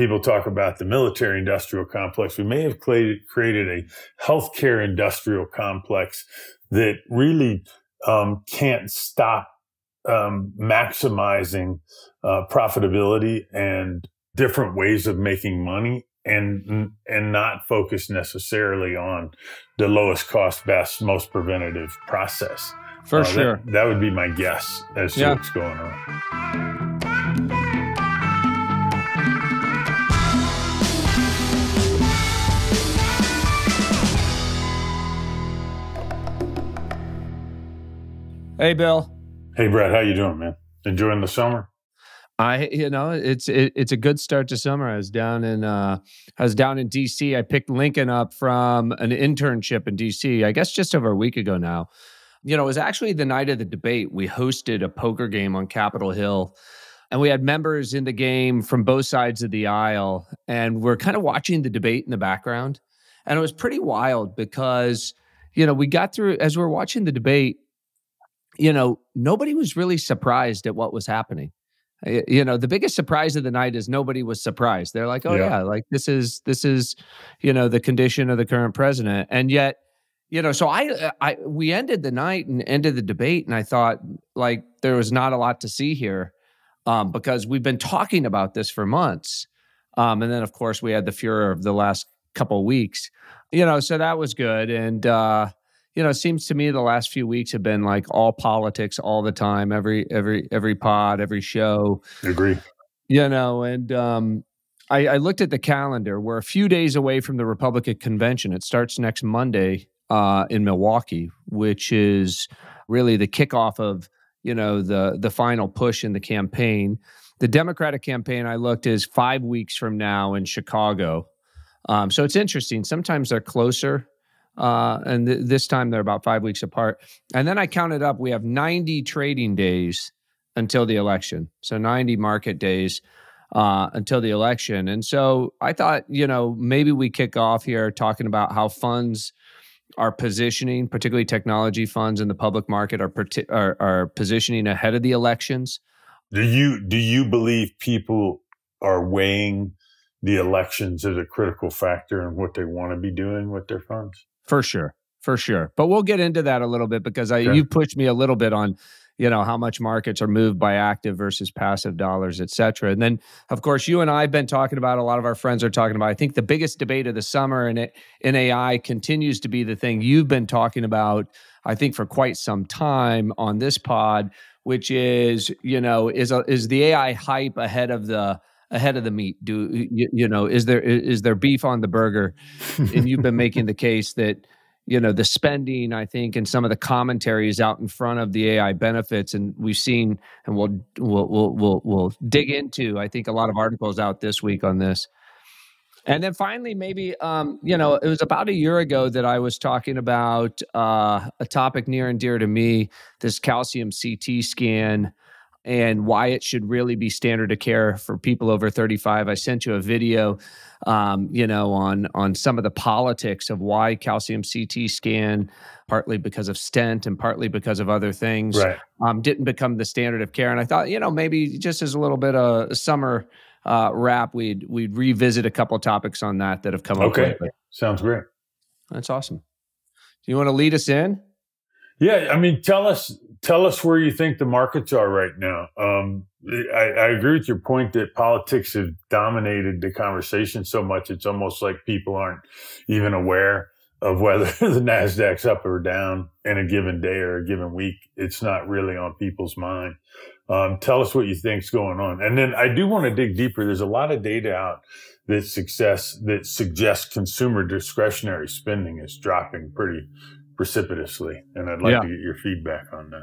people talk about the military industrial complex. We may have created, created a healthcare industrial complex that really um, can't stop um, maximizing uh, profitability and different ways of making money and and not focus necessarily on the lowest cost best most preventative process for uh, sure that, that, would be my guess as to yeah. what's going on Hey, Bill. Hey, Brad. How you doing, man? Enjoying the summer? I, you know, it's it, it's a good start to summer. I was down in uh, I was down in D.C. I picked Lincoln up from an internship in D.C. I guess just over a week ago now. You know, it was actually the night of the debate. We hosted a poker game on Capitol Hill, and we had members in the game from both sides of the aisle, and we're kind of watching the debate in the background. And it was pretty wild because, you know, we got through as we we're watching the debate you know, nobody was really surprised at what was happening. You know, the biggest surprise of the night is nobody was surprised. They're like, "Oh yeah, yeah like this is this is, you know, the condition of the current president." And yet, you know, so I I we ended the night and ended the debate and I thought like there was not a lot to see here um, because we've been talking about this for months. Um, and then of course we had the furor of the last couple weeks. You know, so that was good and uh you know, it seems to me the last few weeks have been like all politics all the time, every every every pod, every show. I Agree. You know, and um, I, I looked at the calendar. We're a few days away from the Republican convention. It starts next Monday uh, in Milwaukee, which is really the kickoff of you know the the final push in the campaign. The Democratic campaign I looked is five weeks from now in Chicago. Um, so it's interesting. Sometimes they're closer uh, and th- this time they're about five weeks apart. And then I counted up, we have 90 trading days until the election. So 90 market days uh, until the election. And so I thought, you know, maybe we kick off here talking about how funds are positioning, particularly technology funds in the public market, are, are, are positioning ahead of the elections. Do you do you believe people are weighing the elections as a critical factor in what they want to be doing with their funds? For sure. For sure. But we'll get into that a little bit because I, sure. you pushed me a little bit on, you know, how much markets are moved by active versus passive dollars, et cetera. And then, of course, you and I have been talking about, a lot of our friends are talking about, I think the biggest debate of the summer in, it, in AI continues to be the thing you've been talking about, I think, for quite some time on this pod, which is, you know, is, a, is the AI hype ahead of the, ahead of the meat? Do you, you know is there is there beef on the burger? and you've been making the case that you know the spending i think and some of the commentaries out in front of the ai benefits and we've seen and we'll we'll we'll we'll, we'll dig into i think a lot of articles out this week on this and then finally maybe um, you know it was about a year ago that i was talking about uh, a topic near and dear to me this calcium ct scan and why it should really be standard of care for people over 35. I sent you a video, um, you know, on on some of the politics of why calcium CT scan, partly because of stent and partly because of other things, right. um, didn't become the standard of care. And I thought, you know, maybe just as a little bit of a summer uh, wrap, we'd we'd revisit a couple topics on that that have come okay. up. Okay, sounds great. That's awesome. Do you want to lead us in? Yeah, I mean, tell us tell us where you think the markets are right now. Um, I, I, agree with your point that politics have dominated the conversation so much. It's almost like people aren't even aware of whether the Nasdaq's up or down in a given day or a given week. It's not really on people's mind. Um, tell us what you think's going on. And then I do want to dig deeper. There's a lot of data out that success that suggests consumer discretionary spending is dropping pretty precipitously. And I'd like yeah. to get your feedback on that.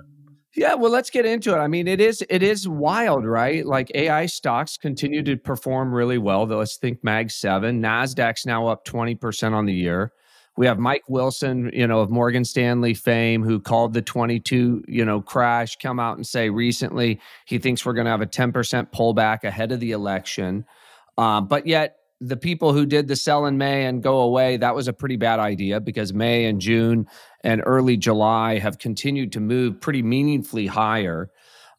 Yeah, well, let's get into it. I mean, it is it is wild, right? Like AI stocks continue to perform really well. Let's think Mag Seven, Nasdaq's now up twenty percent on the year. We have Mike Wilson, you know, of Morgan Stanley fame, who called the 22, you know, crash, come out and say recently he thinks we're going to have a 10% pullback ahead of the election. Uh, but yet the people who did the sell in May and go away, that was a pretty bad idea because May and June and early July have continued to move pretty meaningfully higher.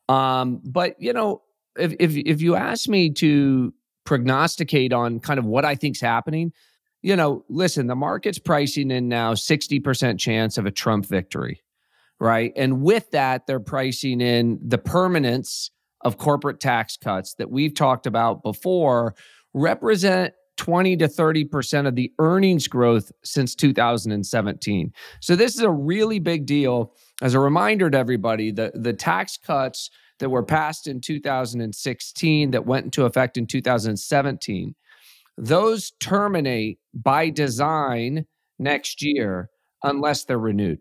Um, but you know, if, if if you ask me to prognosticate on kind of what I think's happening, you know, listen, the market's pricing in now 60% chance of a Trump victory, right? And with that, they're pricing in the permanence of corporate tax cuts that we've talked about before represent 20 to 30% of the earnings growth since 2017. So this is a really big deal. As a reminder to everybody, the, the tax cuts that were passed in 2016 that went into effect in 2017 those terminate by design next year unless they're renewed.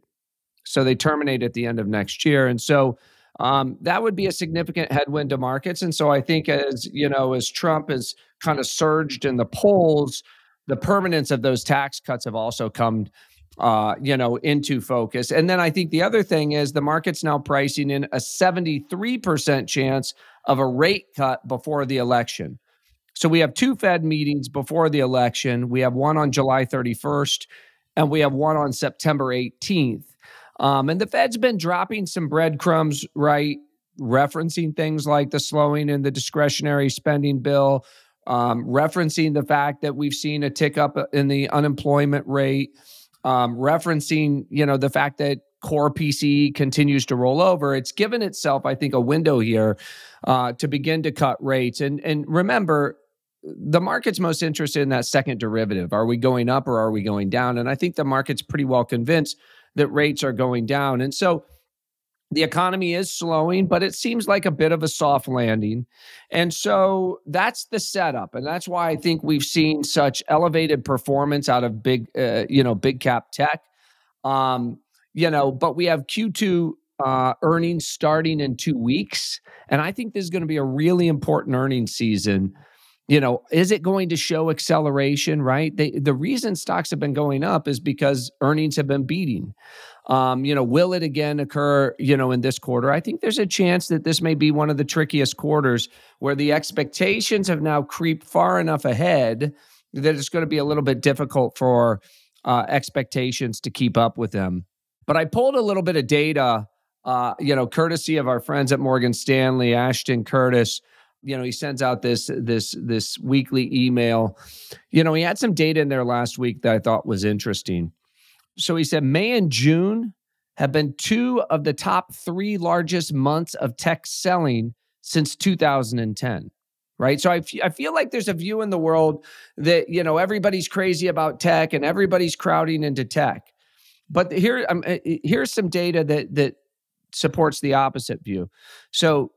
So they terminate at the end of next year. And so um, that would be a significant headwind to markets. And so I think as you know, as Trump has kind of surged in the polls, the permanence of those tax cuts have also come uh, you know, into focus. And then I think the other thing is the market's now pricing in a 73% chance of a rate cut before the election. So we have two Fed meetings before the election. We have one on July 31st and we have one on September 18th. Um, and the Fed's been dropping some breadcrumbs, right? Referencing things like the slowing in the discretionary spending bill, um, referencing the fact that we've seen a tick up in the unemployment rate, um, referencing, you know, the fact that core PCE continues to roll over. It's given itself, I think, a window here uh, to begin to cut rates. And and remember, the market's most interested in that second derivative. Are we going up or are we going down? And I think the market's pretty well convinced that rates are going down. And so the economy is slowing, but it seems like a bit of a soft landing. And so that's the setup. And that's why I think we've seen such elevated performance out of big, uh, you know, big cap tech. Um, you know, but we have Q2 uh, earnings starting in two weeks. And I think this is going to be a really important earnings season you know, is it going to show acceleration, right? They, the reason stocks have been going up is because earnings have been beating. Um, you know, will it again occur, you know, in this quarter? I think there's a chance that this may be one of the trickiest quarters where the expectations have now creeped far enough ahead that it's going to be a little bit difficult for uh, expectations to keep up with them. But I pulled a little bit of data, uh, you know, courtesy of our friends at Morgan Stanley, Ashton Curtis you know he sends out this this this weekly email. You know he had some data in there last week that i thought was interesting. So he said may and june have been two of the top three largest months of tech selling since 2010 right? So I, I feel like there's a view in the world that you know everybody's crazy about tech and everybody's crowding into tech. But here um, here's some data that that supports the opposite view. So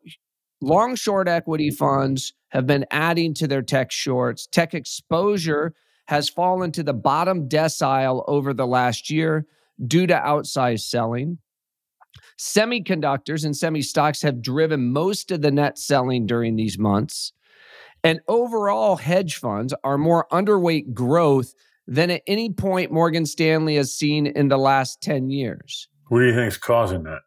long short equity funds have been adding to their tech shorts. Tech exposure has fallen to the bottom decile over the last year due to outsized selling. Semiconductors and semi stocks have driven most of the net selling during these months. And overall, hedge funds are more underweight growth than at any point Morgan Stanley has seen in the last 10 years. What do you think is causing that?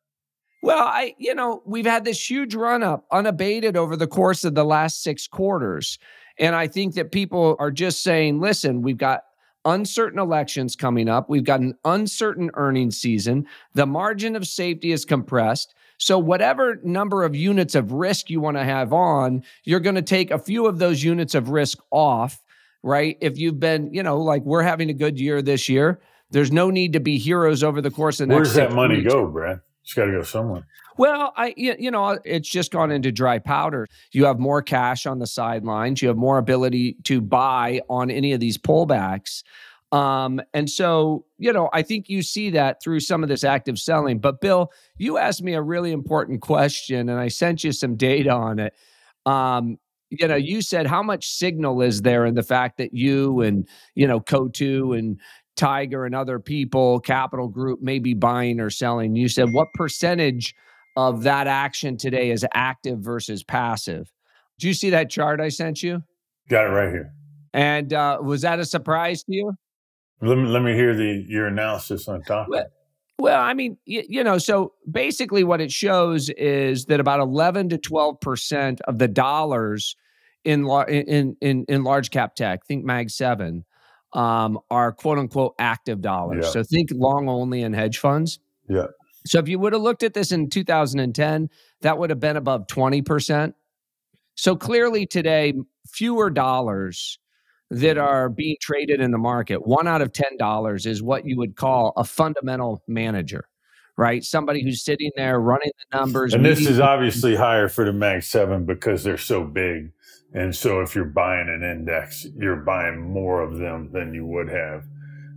Well, I, you know, we've had this huge run up unabated over the course of the last six quarters. And I think that people are just saying, listen, we've got uncertain elections coming up. We've got an uncertain earnings season. The margin of safety is compressed. So, whatever number of units of risk you want to have on, you're going to take a few of those units of risk off, right? If you've been, you know, like we're having a good year this year, there's no need to be heroes over the course of the Where's that money weeks. go, Brad? It's got to go somewhere. Well, I you know it's just gone into dry powder. You have more cash on the sidelines. You have more ability to buy on any of these pullbacks. Um, and so, you know, I think you see that through some of this active selling. But Bill, you asked me a really important question, and I sent you some data on it. Um, you know, you said how much signal is there in the fact that you and you know Coatue and Tiger and other people, Capital Group, may be buying or selling. You said what percentage of that action today is active versus passive? Do you see that chart I sent you? Got it right here. And uh, was that a surprise to you? Let me, let me hear the your analysis on top. Well, well I mean, you, you know, so basically what it shows is that about 11 to 12% of the dollars in, in, in, in large cap tech, think Mag 7, um, are quote unquote active dollars. Yeah. So think long only in hedge funds. Yeah. So if you would have looked at this in 2010, that would have been above 20%. So clearly today, fewer dollars that are being traded in the market, one out of $10 is what you would call a fundamental manager, right? Somebody who's sitting there running the numbers. And this is obviously higher for the Mag 7 because they're so big. And so if you're buying an index, you're buying more of them than you would have.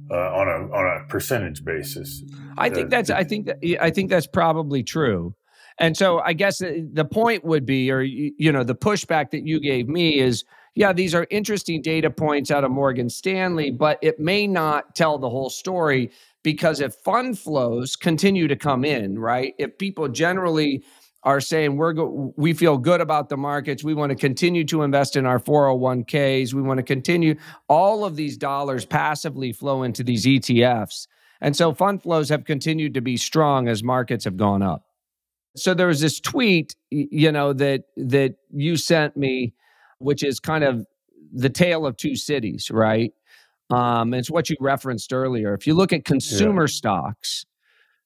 Uh, on a on a percentage basis, I think that's I think that I think that's probably true. And so I guess the point would be, or you know, the pushback that you gave me is, yeah, these are interesting data points out of Morgan Stanley, but it may not tell the whole story because if fund flows continue to come in, right? If people generally are saying we're go- we feel good about the markets, we want to continue to invest in our 401ks, we want to continue all of these dollars passively flow into these ETFs. And so fund flows have continued to be strong as markets have gone up. So there was this tweet, you know, that that you sent me which is kind of the tale of two cities, right? Um, it's what you referenced earlier. If you look at consumer yeah. stocks,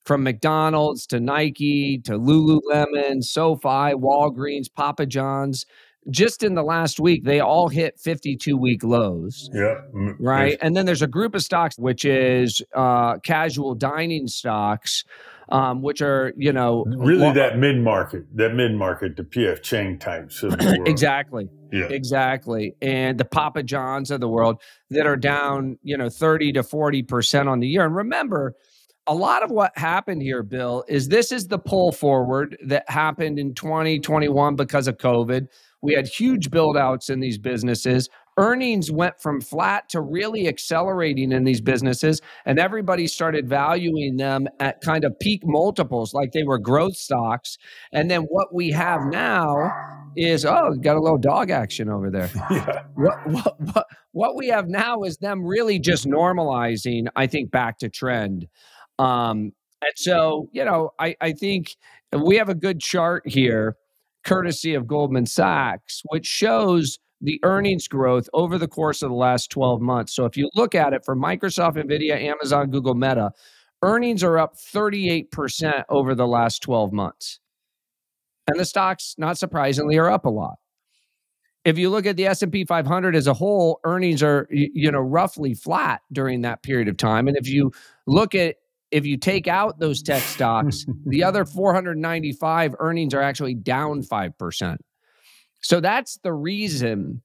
from McDonald's to Nike to Lululemon, SoFi, Walgreens, Papa John's, just in the last week, they all hit 52 week lows. Yeah. Right. And then there's a group of stocks, which is uh, casual dining stocks, um, which are, you know, really that mid market, that mid market, the PF Chang types. exactly. Yeah. Exactly. And the Papa Johns of the world that are down, you know, 30 to 40% on the year. And remember, a lot of what happened here, Bill, is this is the pull forward that happened in 2021 because of COVID. We had huge build outs in these businesses. Earnings went from flat to really accelerating in these businesses, and everybody started valuing them at kind of peak multiples like they were growth stocks. And then what we have now is oh, got a little dog action over there. Yeah. What, what, what, what we have now is them really just normalizing, I think, back to trend. Um, and so, you know, I, I think we have a good chart here, courtesy of Goldman Sachs, which shows the earnings growth over the course of the last 12 months. So if you look at it for Microsoft, Nvidia, Amazon, Google, Meta, earnings are up 38% over the last 12 months. And the stocks, not surprisingly, are up a lot. If you look at the S&P 500 as a whole, earnings are you know roughly flat during that period of time. And if you look at if you take out those tech stocks, the other 495 earnings are actually down 5%. So that's the reason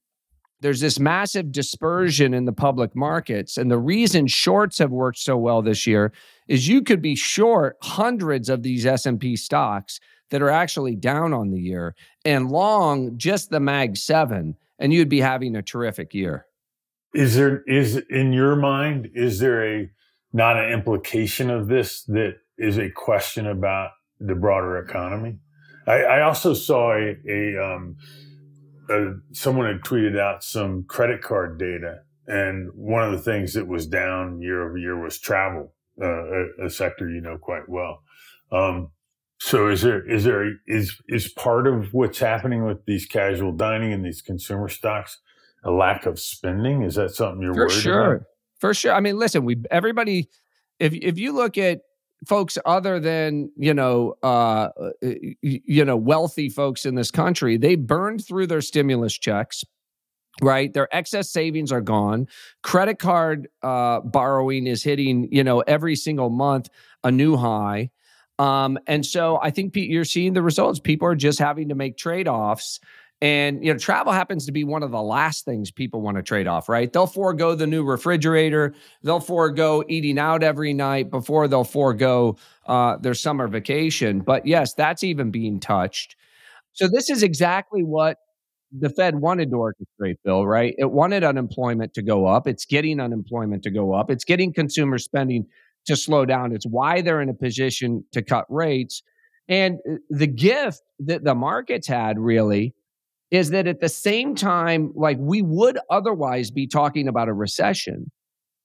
there's this massive dispersion in the public markets. And the reason shorts have worked so well this year is you could be short hundreds of these S&P stocks that are actually down on the year and long just the Mag 7 and you'd be having a terrific year. Is there is in your mind is there a not an implication of this that is a question about the broader economy. I, I also saw a, a, um, a, someone had tweeted out some credit card data, and one of the things that was down year over year was travel, uh, a, a, sector you know quite well. Um, so is there is there is is part of what's happening with these casual dining and these consumer stocks a lack of spending? Is that something you're For worried sure. about? For sure. I mean, listen, we everybody if if you look at folks other than you know uh, uh you know wealthy folks in this country they burned through their stimulus checks right? Their excess savings are gone. Credit card uh, borrowing is hitting you know every single month a new high. Um, and so i think you're seeing the results. People are just having to make trade-offs and you know, travel happens to be one of the last things people want to trade off, right? They'll forego the new refrigerator, they'll forego eating out every night before they'll forego uh, their summer vacation. But yes, that's even being touched. So this is exactly what the Fed wanted to orchestrate, Bill, right? It wanted unemployment to go up. It's getting unemployment to go up. It's getting consumer spending to slow down. It's why they're in a position to cut rates. And uh, the gift that the markets had really is that at the same time, like we would otherwise be talking about a recession,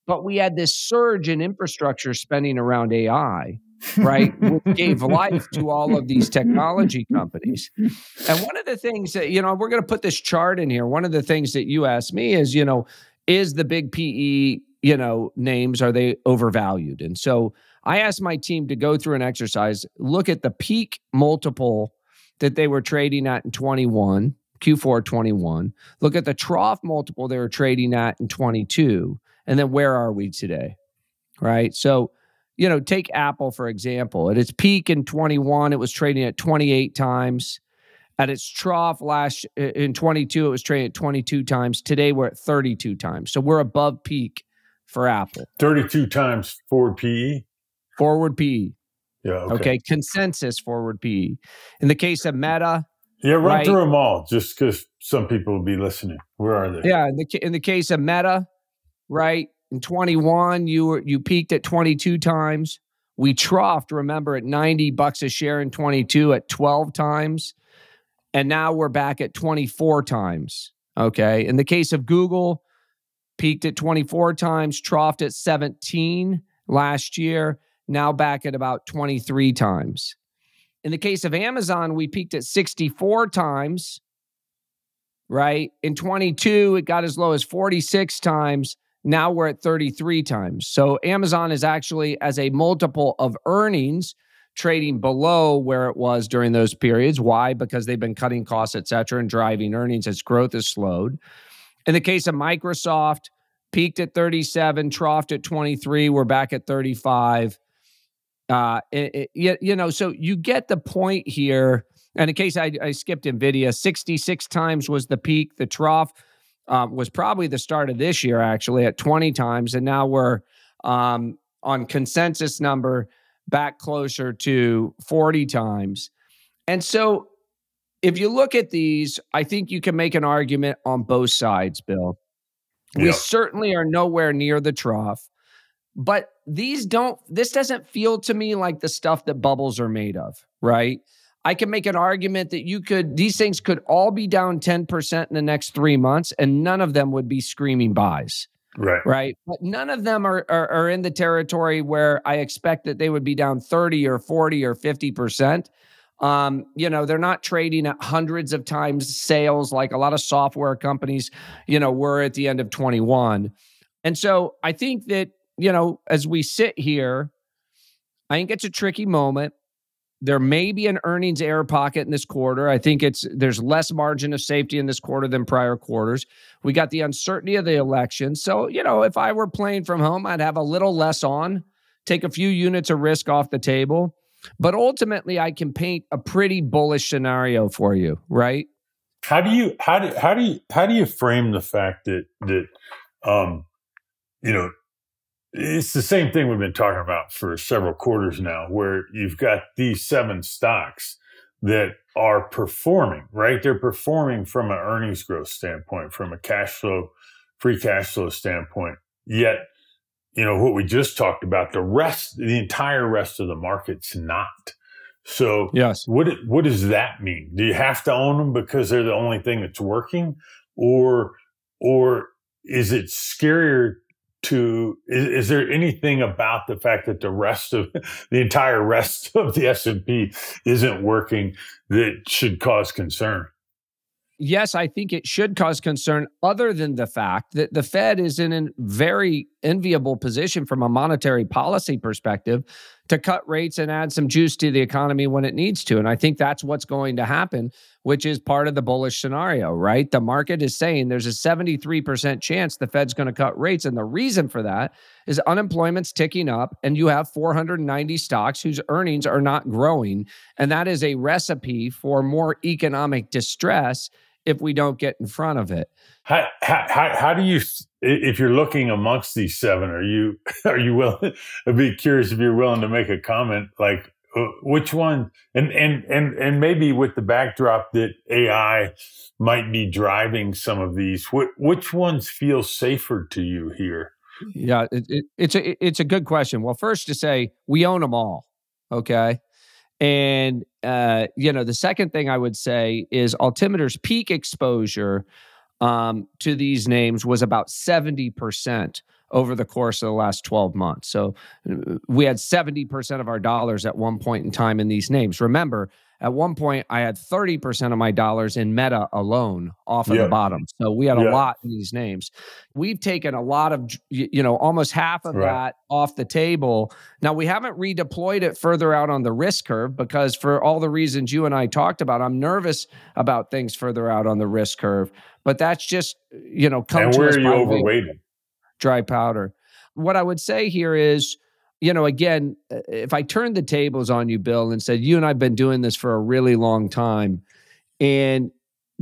but we had this surge in infrastructure spending around AI, right? Which gave life to all of these technology companies. And one of the things that, you know, we're going to put this chart in here. One of the things that you asked me is, you know, is the big PE, you know, names, are they overvalued? And so I asked my team to go through an exercise, look at the peak multiple that they were trading at in 21 Q4 21. Look at the trough multiple they were trading at in 22. And then where are we today? Right. So, you know, take Apple, for example. At its peak in 21, it was trading at 28 times. At its trough last in 22, it was trading at 22 times. Today, we're at 32 times. So we're above peak for Apple. 32 times forward PE? Forward PE. Yeah. Okay. okay. Consensus forward PE. In the case of Meta, yeah, run right? through them all, just because some people will be listening. Where are they? Yeah, in the in the case of Meta, right in twenty one, you were you peaked at twenty two times. We troughed, remember, at ninety bucks a share in twenty two at twelve times, and now we're back at twenty four times. Okay, in the case of Google, peaked at twenty four times, troughed at seventeen last year, now back at about twenty three times. In the case of Amazon, we peaked at 64 times, right? In 22, it got as low as 46 times. Now we're at 33 times. So Amazon is actually, as a multiple of earnings, trading below where it was during those periods. Why? Because they've been cutting costs, et cetera, and driving earnings as growth has slowed. In the case of Microsoft, peaked at 37, troughed at 23. We're back at 35. Uh, it, it, you know, so you get the point here. And in case I, I skipped NVIDIA, 66 times was the peak. The trough um, was probably the start of this year, actually, at 20 times. And now we're um, on consensus number back closer to 40 times. And so if you look at these, I think you can make an argument on both sides, Bill. We certainly are nowhere near the trough. But these don't, this doesn't feel to me like the stuff that bubbles are made of, right? I can make an argument that you could, these things could all be down 10% in the next three months, and none of them would be screaming buys. Right. Right. But none of them are, are, are in the territory where I expect that they would be down 30 or 40 or 50%. Um, you know, they're not trading at hundreds of times sales like a lot of software companies, you know, were at the end of 21. And so I think that you know, as we sit here, I think it's a tricky moment. There may be an earnings air pocket in this quarter. I think it's there's less margin of safety in this quarter than prior quarters. We got the uncertainty of the election. So, you know, if I were playing from home, I'd have a little less on, take a few units of risk off the table. But ultimately, I can paint a pretty bullish scenario for you, right? How do you how do how do you how do you frame the fact that that um you know it's the same thing we've been talking about for several quarters now, where you've got these seven stocks that are performing, right? They're performing from an earnings growth standpoint, from a cash flow, free cash flow standpoint. Yet, you know, what we just talked about, the rest, the entire rest of the market's not. So, yes, what what does that mean? Do you have to own them because they're the only thing that's working, or or is it scarier to is, is, there anything about the fact that the rest of the entire rest of the S&P isn't working that should cause concern? Yes, I think it should cause concern other than the fact that the Fed is in a very enviable position from a monetary policy perspective to cut rates and add some juice to the economy when it needs to. And I think that's what's going to happen, which is part of the bullish scenario, right? The market is saying there's a 73% chance the Fed's going to cut rates. And the reason for that is unemployment's ticking up and you have 490 stocks whose earnings are not growing. And that is a recipe for more economic distress if we don't get in front of it. How, how, how do you, if you're looking amongst these seven, are you, are you willing, I'd be curious if you're willing to make a comment like, uh, which one, and, and, and, and maybe with the backdrop that AI might be driving some of these, which ones feel safer to you here? Yeah, it, it, it's a it's a good question. Well, first to say we own them all, okay, and uh, you know the second thing I would say is Altimeter's peak exposure um, to these names was about 70% over the course of the last 12 months. So uh, we had 70% of our dollars at one point in time in these names. Remember, At one point, I had 30% of my dollars in Meta alone off of yep. the bottom. So we had a yep. lot in these names. We've taken a lot of, you know, almost half of right. that off the table. Now, we haven't redeployed it further out on the risk curve because, for all the reasons you and I talked about, I'm nervous about things further out on the risk curve. But that's just, you know, come and to where us are you overweighted? Dry powder. What I would say here is, you know, again, uh, if I turned the tables on you, Bill, and said, you and I've been doing this for a really long time, and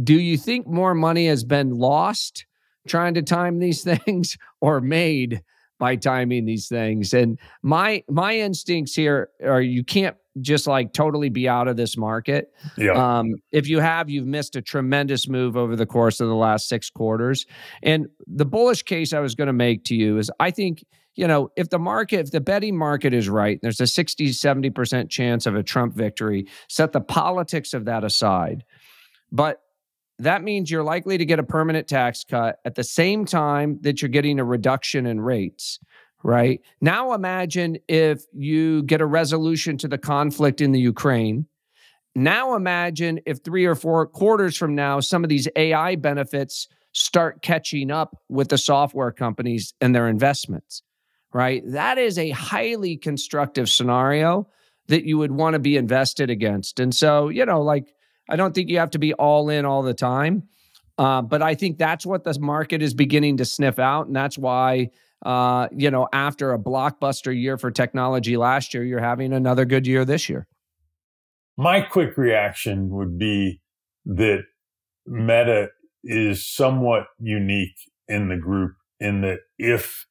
do you think more money has been lost trying to time these things or made by timing these things? And my my instincts here are you can't just like totally be out of this market. Yeah. Um, if you have, you've missed a tremendous move over the course of the last six quarters. And the bullish case I was going to make to you is I think you know, if the market, if the betting market is right, there's a 60, 70% chance of a Trump victory. Set the politics of that aside. But that means you're likely to get a permanent tax cut at the same time that you're getting a reduction in rates, right? Now imagine if you get a resolution to the conflict in the Ukraine. Now imagine if three or four quarters from now, some of these AI benefits start catching up with the software companies and their investments right? That is a highly constructive scenario that you would want to be invested against. And so, you know, like, I don't think you have to be all in all the time. Uh, but I think that's what the market is beginning to sniff out. And that's why, uh, you know, after a blockbuster year for technology last year, you're having another good year this year. My quick reaction would be that Meta is somewhat unique in the group in that if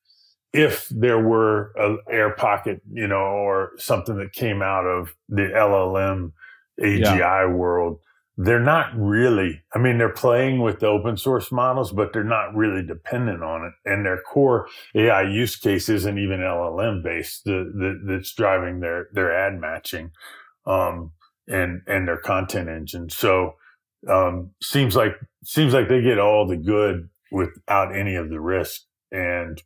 if there were an air pocket, you know, or something that came out of the LLM AGI yeah. world, they're not really, I mean, they're playing with the open source models, but they're not really dependent on it. And their core AI use case isn't even LLM based the, the, that's driving their, their ad matching, um, and, and their content engine. So, um, seems like, seems like they get all the good without any of the risk. And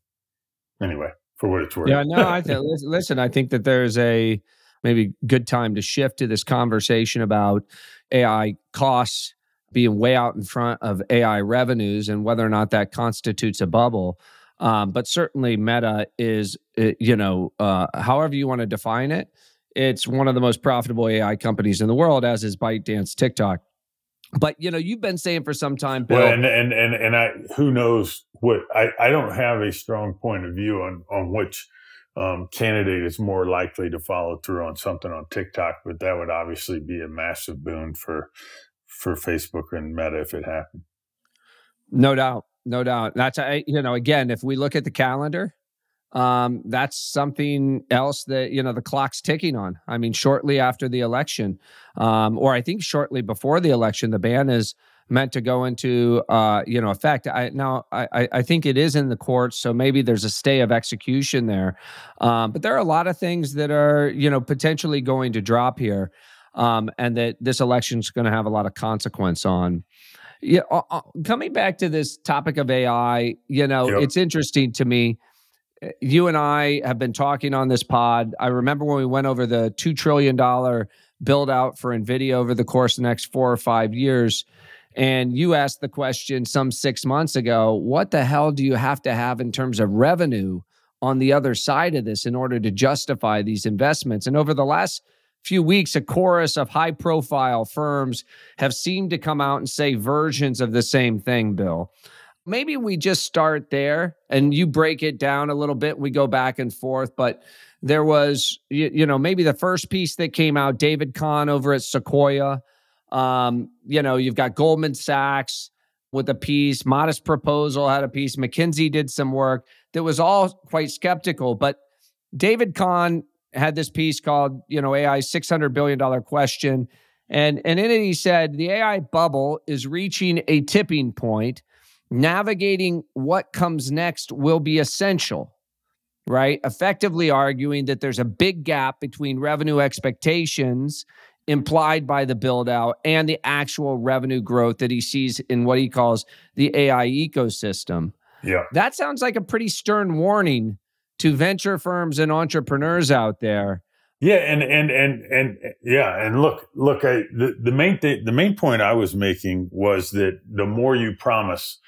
anyway, for what it's worth. Yeah, no, I think listen, I think that there's a maybe good time to shift to this conversation about AI costs being way out in front of AI revenues and whether or not that constitutes a bubble. Um, but certainly, Meta is, uh, you know, uh, however you want to define it, it's one of the most profitable AI companies in the world, as is ByteDance, TikTok. But you know, you've been saying for some time, Bill. Well, and and and, and I who knows what I, I don't have a strong point of view on on which um, candidate is more likely to follow through on something on TikTok, but that would obviously be a massive boon for for Facebook and Meta if it happened. No doubt, no doubt. That's I, you know, again, if we look at the calendar, um, that's something else that you know the clock's ticking on. I mean, shortly after the election, um, or I think shortly before the election, the ban is meant to go into uh, you know effect. I now I, I think it is in the courts, so maybe there's a stay of execution there. Um, but there are a lot of things that are you know potentially going to drop here, um, and that this election is going to have a lot of consequence on. Yeah, uh, uh, coming back to this topic of AI, you know, yep. it's interesting to me you and I have been talking on this pod. I remember when we went over the $2 trillion build out for NVIDIA over the course of the next four or five years. And you asked the question some six months ago what the hell do you have to have in terms of revenue on the other side of this in order to justify these investments? And over the last few weeks, a chorus of high profile firms have seemed to come out and say versions of the same thing, Bill. Maybe we just start there and you break it down a little bit. We go back and forth, but there was, you, you know, maybe the first piece that came out, David Cahn over at Sequoia. Um, you know, you've got Goldman Sachs with a piece, Modest Proposal had a piece, McKinsey did some work that was all quite skeptical. But David Cahn had this piece called, you know, AI $600 billion question. And, and in it, he said the AI bubble is reaching a tipping point navigating what comes next will be essential, right? Effectively arguing that there's a big gap between revenue expectations implied by the build out and the actual revenue growth that he sees in what he calls the AI ecosystem. Yeah. That sounds like a pretty stern warning to venture firms and entrepreneurs out there. Yeah, and and and and yeah, and look, look, I, the the main thing, the main point I was making was that the more you promise,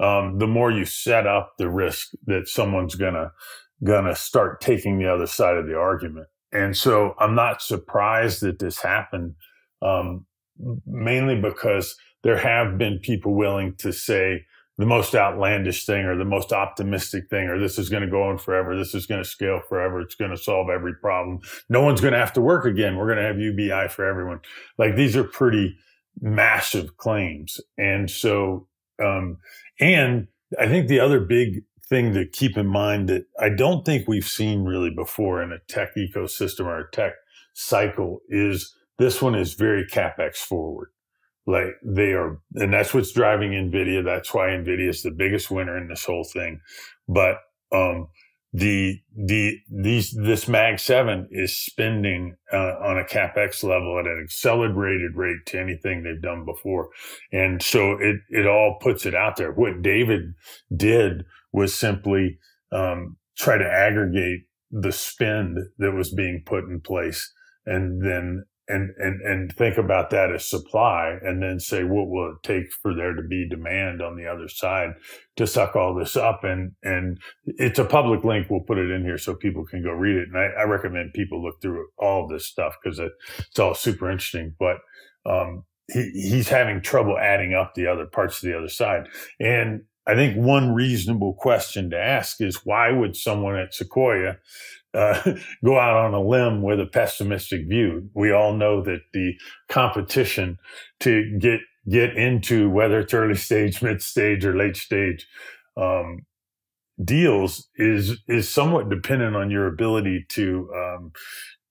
um, the more you set up the risk that someone's gonna gonna start taking the other side of the argument. And so I'm not surprised that this happened, um, mainly because there have been people willing to say the most outlandish thing or the most optimistic thing or this is going to go on forever. This is going to scale forever. It's going to solve every problem. No one's going to have to work again. We're going to have UBI for everyone. Like these are pretty massive claims. And so, um, and I think the other big thing to keep in mind that I don't think we've seen really before in a tech ecosystem or a tech cycle is this one is very capex forward. Like they are, and that's what's driving NVIDIA. That's why NVIDIA is the biggest winner in this whole thing. But, um, the, the, these, this Mag 7 is spending, uh, on a capex level at an accelerated rate to anything they've done before. And so it, it all puts it out there. What David did was simply, um, try to aggregate the spend that was being put in place and then and and and think about that as supply and then say what will it take for there to be demand on the other side to suck all this up? And and it's a public link. We'll put it in here so people can go read it. And i, I recommend people look through all this stuff because it, it's all super interesting. But um, he, he's having trouble adding up the other parts of the other side. And I think one reasonable question to ask is why would someone at Sequoia uh, go out on a limb with a pessimistic view. We all know that the competition to get get into whether it's early stage, mid stage, or late stage um, deals is is somewhat dependent on your ability to um,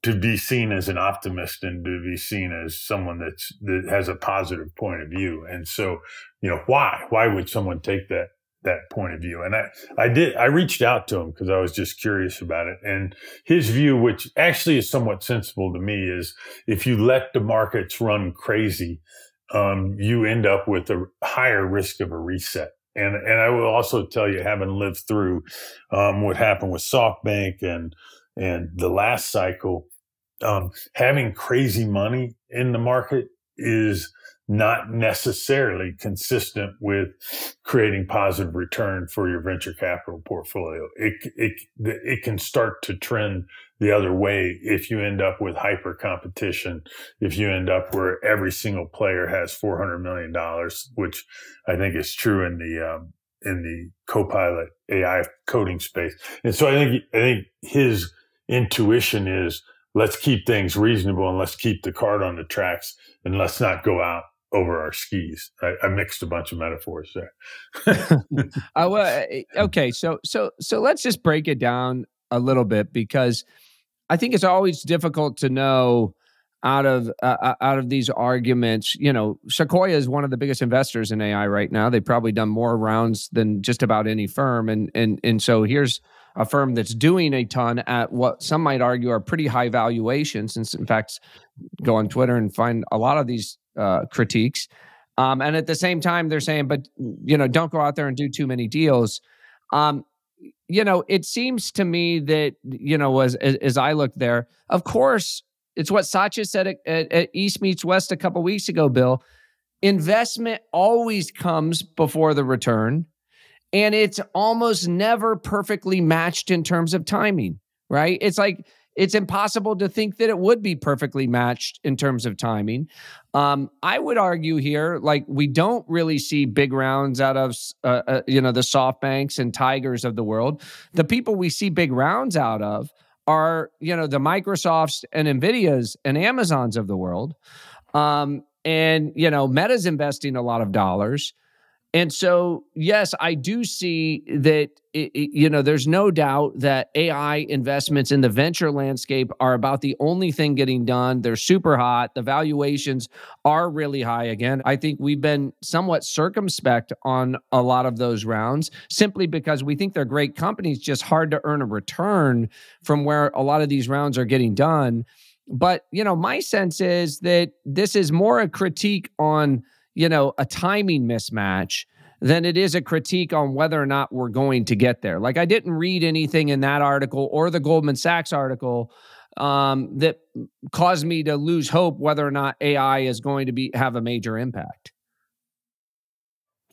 to be seen as an optimist and to be seen as someone that's that has a positive point of view. And so, you know, why why would someone take that that point of view. And I, I did, I reached out to him because I was just curious about it. And his view, which actually is somewhat sensible to me, is if you let the markets run crazy, um, you end up with a higher risk of a reset. And, and I will also tell you, having lived through, um, what happened with SoftBank and, and the last cycle, um, having crazy money in the market is, not necessarily consistent with creating positive return for your venture capital portfolio. It, it, it can start to trend the other way if you end up with hyper competition, if you end up where every single player has $400 million, which I think is true in the, um, in the copilot AI coding space. And so I think, I think his intuition is let's keep things reasonable and let's keep the card on the tracks and let's not go out over our skis. I, I mixed a bunch of metaphors there. uh, well, eh, eh, okay, so so so let's just break it down a little bit because I think it's always difficult to know out of uh, uh, out of these arguments. You know, Sequoia is one of the biggest investors in AI right now. They've probably done more rounds than just about any firm, and and and so here's a firm that's doing a ton at what some might argue are pretty high valuations. And in fact, go on Twitter and find a lot of these uh, critiques. Um, and at the same time, they're saying, but you know, don't go out there and do too many deals. Um, you know, it seems to me that you know, as as, as I look there, of course, it's what Satya said at, at, at East Meets West a couple weeks ago. Bill, investment always comes before the return, and it's almost never perfectly matched in terms of timing. Right? It's like it's impossible to think that it would be perfectly matched in terms of timing. Um, I would argue here, like we don't really see big rounds out of, uh, uh, you know, the soft banks and Tigers of the world. The people we see big rounds out of are, you know, the Microsofts and Nvidias and Amazons of the world. Um, and you know, Meta's investing a lot of dollars. And so, yes, I do see that, it, it, you know, there's no doubt that AI investments in the venture landscape are about the only thing getting done. They're super hot. The valuations are really high. Again, I think we've been somewhat circumspect on a lot of those rounds simply because we think they're great companies, just hard to earn a return from where a lot of these rounds are getting done. But, you know, my sense is that this is more a critique on, you know, a timing mismatch than it is a critique on whether or not we're going to get there. Like I didn't read anything in that article or the Goldman Sachs article um, that caused me to lose hope whether or not AI is going to be have a major impact?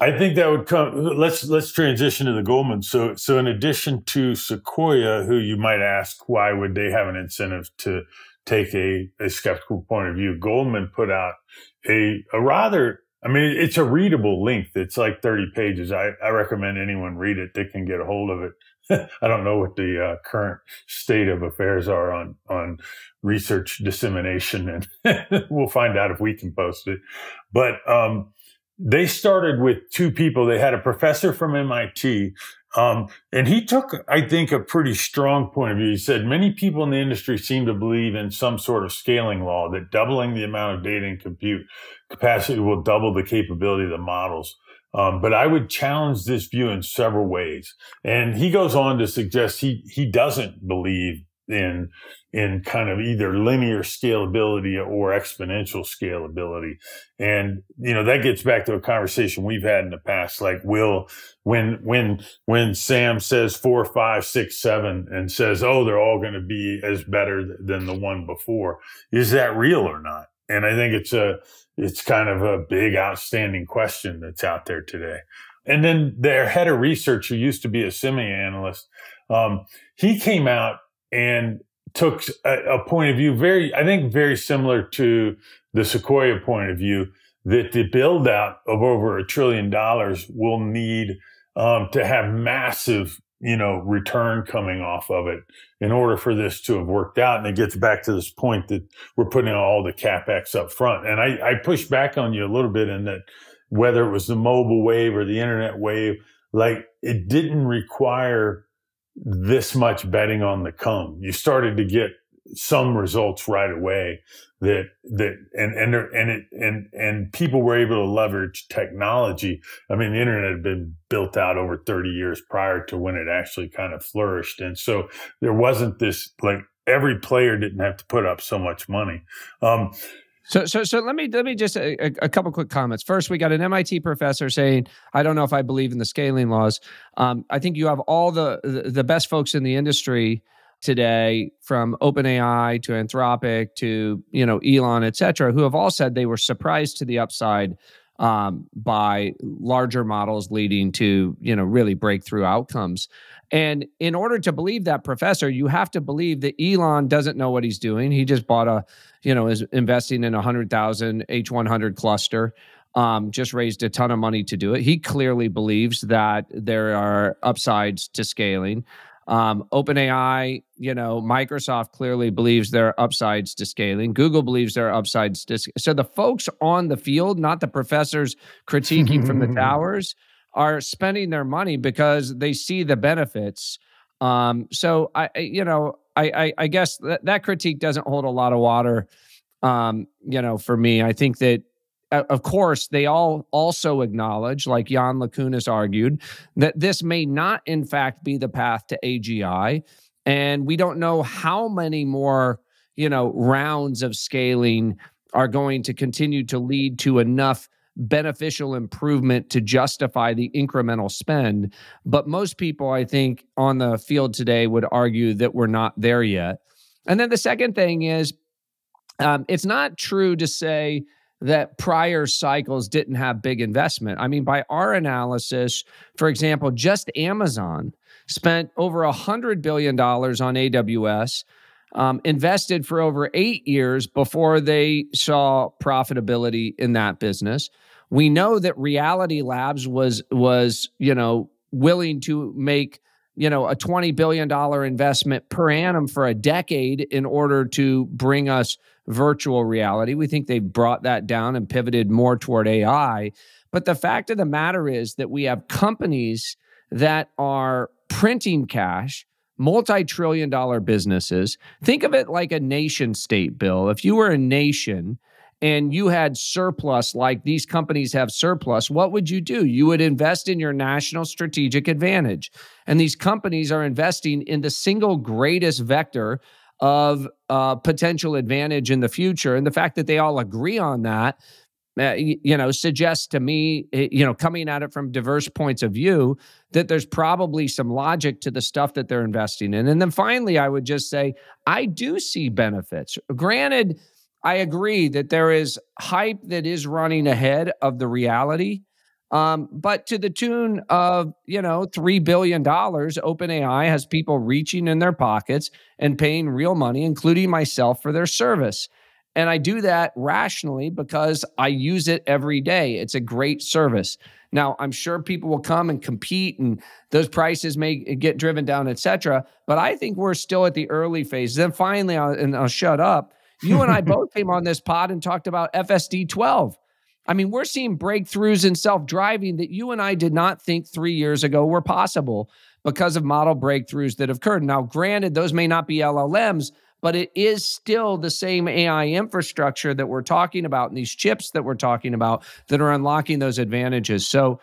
I think that would come. Let's let's transition to the Goldman. So so in addition to Sequoia, who you might ask why would they have an incentive to take a, a skeptical point of view, Goldman put out a a rather I mean, it's a readable length. It's like 30 pages. I, I recommend anyone read it that can get a hold of it. I don't know what the uh, current state of affairs are on, on research dissemination and we'll find out if we can post it. But, um, they started with two people. They had a professor from MIT, um, and he took, I think, a pretty strong point of view. He said many people in the industry seem to believe in some sort of scaling law that doubling the amount of data and compute capacity will double the capability of the models. Um, but I would challenge this view in several ways. And he goes on to suggest he he doesn't believe in in kind of either linear scalability or exponential scalability. And, you know, that gets back to a conversation we've had in the past. Like, will, when, when, when Sam says four, five, six, seven and says, oh, they're all going to be as better than the one before, is that real or not? And I think it's a, it's kind of a big outstanding question that's out there today. And then their head of research, who used to be a semi analyst, um, he came out and took a, a, point of view very, I think, very similar to the Sequoia point of view that the build out of over a trillion dollars will need um, to have massive, you know, return coming off of it in order for this to have worked out. And it gets back to this point that we're putting all the capex up front. And I, I push back on you a little bit in that whether it was the mobile wave or the internet wave, like it didn't require this much betting on the come. You started to get some results right away that that and and and it and and people were able to leverage technology. I mean, the internet had been built out over 30 years prior to when it actually kind of flourished, and so there wasn't this like every player didn't have to put up so much money. Um, so, so, so let me let me just a, a, couple quick comments. First, we got an MIT professor saying, "I don't know if I believe in the scaling laws." Um, I think you have all the the best folks in the industry today, from OpenAI to Anthropic to you know Elon, et cetera, who have all said they were surprised to the upside um, by larger models leading to you know really breakthrough outcomes. And in order to believe that professor, you have to believe that Elon doesn't know what he's doing. He just bought a, you know, is investing in a hundred thousand H100 cluster. Um, just raised a ton of money to do it. He clearly believes that there are upsides to scaling. Um, OpenAI, you know, Microsoft clearly believes there are upsides to scaling. Google believes there are upsides to. So the folks on the field, not the professors critiquing from the towers, are spending their money because they see the benefits. Um, so I, you know, I, I, I guess that, that critique doesn't hold a lot of water. Um, you know, for me, I think that of course, they all also acknowledge, like Yann LeCun argued, that this may not, in fact, be the path to AGI. And we don't know how many more, you know, rounds of scaling are going to continue to lead to enough beneficial improvement to justify the incremental spend. But most people, I think, on the field today would argue that we're not there yet. And then the second thing is, um, it's not true to say that prior cycles didn't have big investment. I mean, by our analysis, for example, just Amazon spent over a $100 billion on AWS um, invested for over eight years before they saw profitability in that business. We know that Reality Labs was was you know willing to make you know a 20 billion dollar investment per annum for a decade in order to bring us virtual reality. We think they've brought that down and pivoted more toward AI. But the fact of the matter is that we have companies that are printing cash multi trillion dollar businesses. Think of it like a nation state, Bill. If you were a nation and you had surplus like these companies have surplus, what would you do? You would invest in your national strategic advantage. And these companies are investing in the single greatest vector of uh, potential advantage in the future. And the fact that they all agree on that uh, you know, suggests to me, eh, you know, coming at it from diverse points of view, that there's probably some logic to the stuff that they're investing in. And then finally, I would just say, I do see benefits. Granted, I agree that there is hype that is running ahead of the reality. Um, but to the tune of, you know, $3 billion, OpenAI has people reaching in their pockets and paying real money, including myself, for their service. And I do that rationally because I use it every day. It's a great service. Now, I'm sure people will come and compete and those prices may get driven down, et cetera. But I think we're still at the early phase. Then finally, I'll, and I'll shut up. You and I both came on this pod and talked about FSD 12. I mean, we're seeing breakthroughs in self driving that you and I did not think three years ago were possible because of model breakthroughs that have occurred. Now, granted, those may not be LLMs, but it is still the same AI infrastructure that we're talking about and these chips that we're talking about that are unlocking those advantages. So,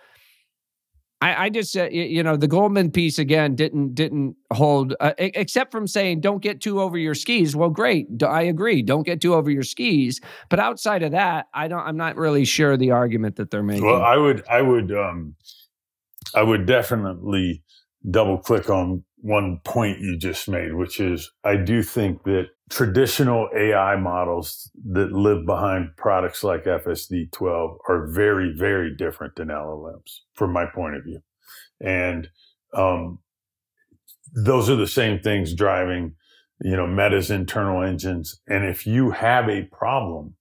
I, I just uh, you know the Goldman piece again didn't didn't hold uh, except from saying don't get too over your skis. Well, great, I agree. Don't get too over your skis. But outside of that, I don't. I'm not really sure the argument that they're making. Well, I would I would um I would definitely double click on one point you just made, which is I do think that traditional AI models that live behind products like FSD 12 are very, very different than LLMs from my point of view. And, um, those are the same things driving, you know, Meta's internal engines. And if you have a problem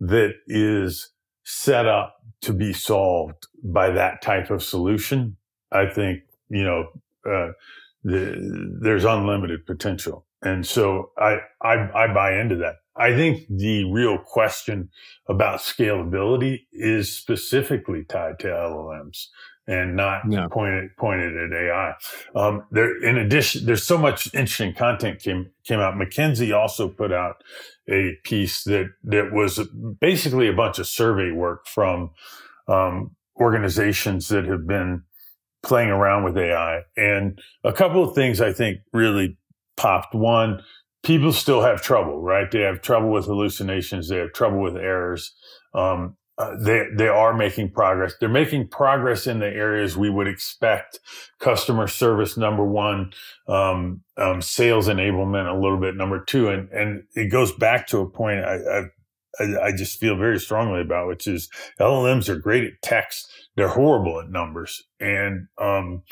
that is set up to be solved by that type of solution, I think, you know, uh, the, there's unlimited potential. And so I, I, I buy into that. I think the real question about scalability is specifically tied to LLMs and not yeah. pointed pointed at AI. Um, there, in addition, there's so much interesting content came came out. McKinsey also put out a piece that that was basically a bunch of survey work from um, organizations that have been playing around with AI. And a couple of things I think really popped. One, people still have trouble, right? They have trouble with hallucinations. They have trouble with errors. Um, uh, they they are making progress. They're making progress in the areas we would expect: customer service, number one, um, um, sales enablement, a little bit, number two, and and it goes back to a point I, I I just feel very strongly about, which is LLMs are great at text they're horrible at numbers. And, um,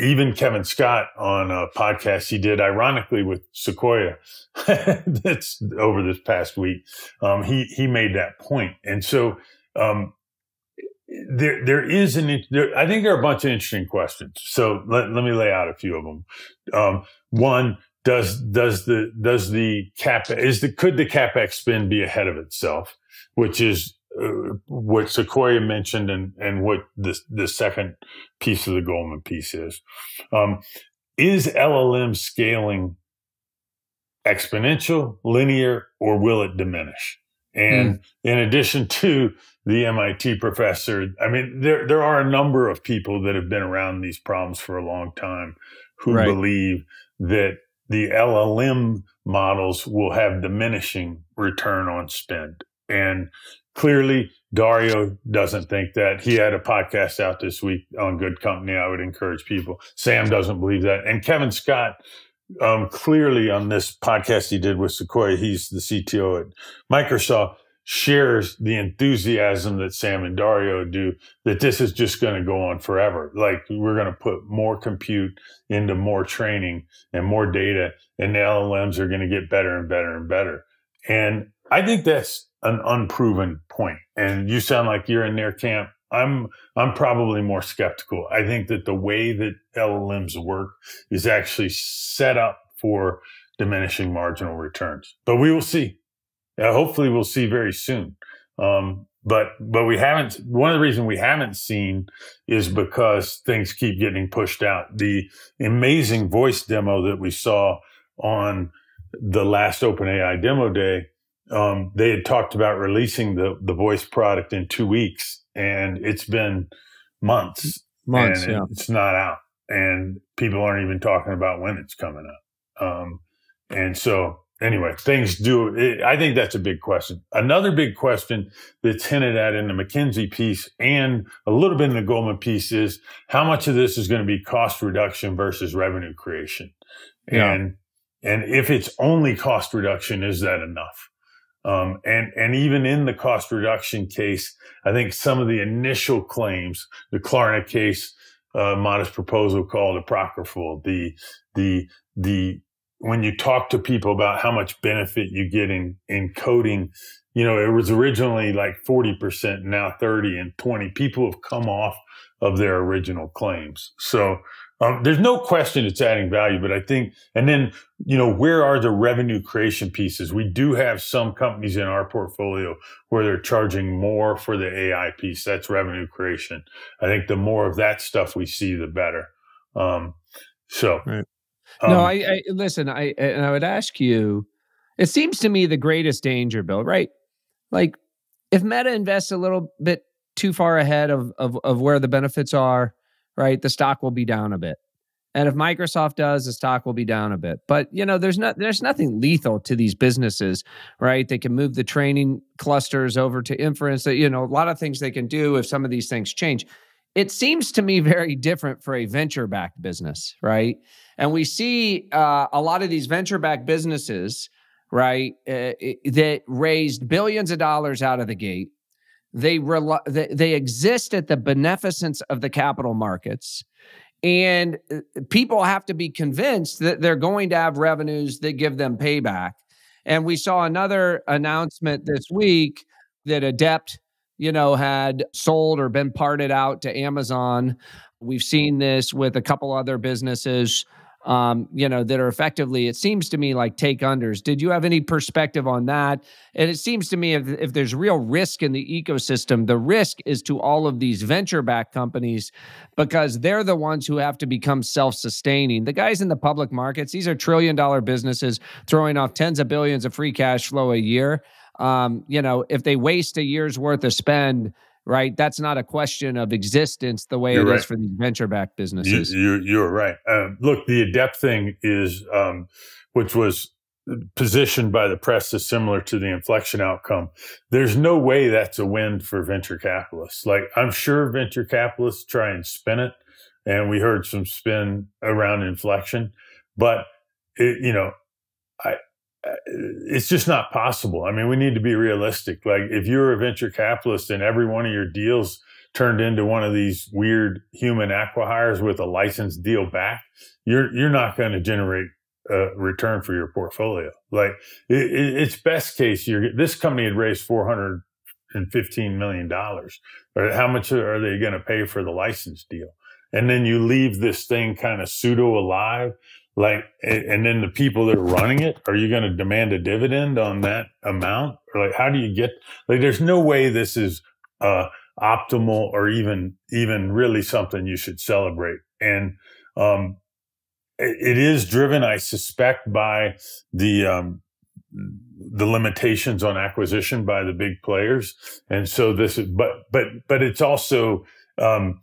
even Kevin Scott on a podcast he did, ironically with Sequoia, that's over this past week. Um, he he made that point, and so um, there there is an. There, I think there are a bunch of interesting questions. So let, let me lay out a few of them. Um, one, does does the does the cap is the could the capex spend be ahead of itself, which is what Sequoia mentioned and, and what the, the second piece of the Goldman piece is. Um, is LLM scaling exponential, linear, or will it diminish? And mm. in addition to the MIT professor, I mean, there, there are a number of people that have been around these problems for a long time who right. believe that the LLM models will have diminishing return on spend. And Clearly, Dario doesn't think that. He had a podcast out this week on Good Company. I would encourage people. Sam doesn't believe that. And Kevin Scott, um, clearly on this podcast he did with Sequoia, he's the CTO at Microsoft, shares the enthusiasm that Sam and Dario do that this is just going to go on forever. Like we're going to put more compute into more training and more data and the LLMs are going to get better and better and better. And I think that's an unproven point. And you sound like you're in their camp. I'm I'm probably more skeptical. I think that the way that LLMs work is actually set up for diminishing marginal returns. But we will see. Uh, hopefully, we'll see very soon. Um, but but we haven't. One of the reasons we haven't seen is because things keep getting pushed out. The amazing voice demo that we saw on the last OpenAI demo day um, they had talked about releasing the the voice product in two weeks, and it's been months. Months, yeah. It's not out, and people aren't even talking about when it's coming out. Um, and so anyway, things do. It, I think that's a big question. Another big question that's hinted at in the McKinsey piece and a little bit in the Goldman piece is how much of this is going to be cost reduction versus revenue creation, yeah. and and if it's only cost reduction, is that enough? Um, and and even in the cost reduction case, I think some of the initial claims, the Klarna case, uh, modest proposal called apocryphal, the the the when you talk to people about how much benefit you get in, in coding, you know, it was originally like 40%, now 30 and 20. People have come off of their original claims. So, um, there's no question it's adding value, but I think, and then, you know, where are the revenue creation pieces? We do have some companies in our portfolio where they're charging more for the AI piece. That's revenue creation. I think the more of that stuff we see, the better. Um, so, right. Um, no, I, I listen. I and I would ask you. It seems to me the greatest danger, Bill. Right? Like if Meta invests a little bit too far ahead of of, of where the benefits are, right? The stock will be down a bit. And if Microsoft does, the stock will be down a bit. But you know, there's not there's nothing lethal to these businesses, right? They can move the training clusters over to inference. You know, a lot of things they can do if some of these things change. It seems to me very different for a venture backed business, right? And we see uh, a lot of these venture backed businesses, right, uh, that raised billions of dollars out of the gate. They, rel- they exist at the beneficence of the capital markets. And uh, people have to be convinced that they're going to have revenues that give them payback. And we saw another announcement this week that Adept, you know, had sold or been parted out to Amazon. We've seen this with a couple other businesses um, you know, that are effectively, it seems to me like take unders. Did you have any perspective on that? And it seems to me if, if there's real risk in the ecosystem, the risk is to all of these venture backed companies because they're the ones who have to become self sustaining. The guys in the public markets, these are trillion dollar businesses throwing off tens of billions of free cash flow a year. Um, you know, if they waste a year's worth of spend, right? That's not a question of existence the way you're it right. is for these venture backed businesses. You, are you're right. Um, look, the adept thing is, um, which was positioned by the press as similar to the inflection outcome. There's no way that's a win for venture capitalists. Like I'm sure venture capitalists try and spin it, and we heard some spin around inflection, but it, you know, I Uh, it's just not possible. I mean, we need to be realistic. Like if you're a venture capitalist and every one of your deals turned into one of these weird human acquihires with a license deal back, you're, you're not going to generate a return for your portfolio. Like it, it, it's best case, you're, this company had raised 415 million dollars. How much are they going to pay for the license deal? And then you leave this thing kind of pseudo alive like and then the people that are running it are you going to demand a dividend on that amount? Or like how do you get like there's no way this is uh optimal or even even really something you should celebrate. And um it, is driven i suspect by the um the limitations on acquisition by the big players. And so this is but but but it's also um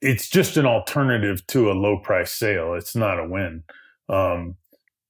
it's just an alternative to a low price sale. It's not a win. Um,